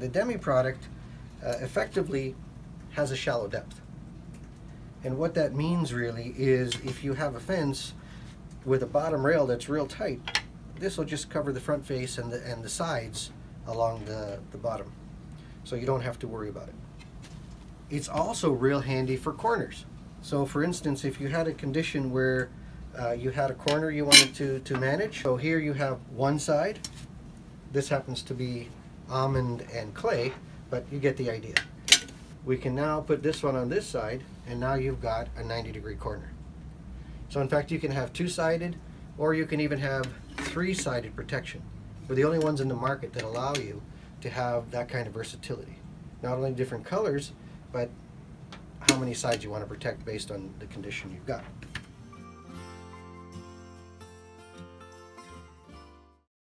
The demi product uh, effectively has a shallow depth. And what that means really is if you have a fence with a bottom rail that's real tight, this will just cover the front face and the, and the sides along the, the bottom. So you don't have to worry about it. It's also real handy for corners. So for instance, if you had a condition where uh, you had a corner you wanted to, to manage, so here you have one side, this happens to be almond and clay, but you get the idea. We can now put this one on this side, and now you've got a 90 degree corner. So in fact, you can have two-sided, or you can even have three-sided protection. We're the only ones in the market that allow you to have that kind of versatility. Not only different colors, but how many sides you want to protect based on the condition you've got.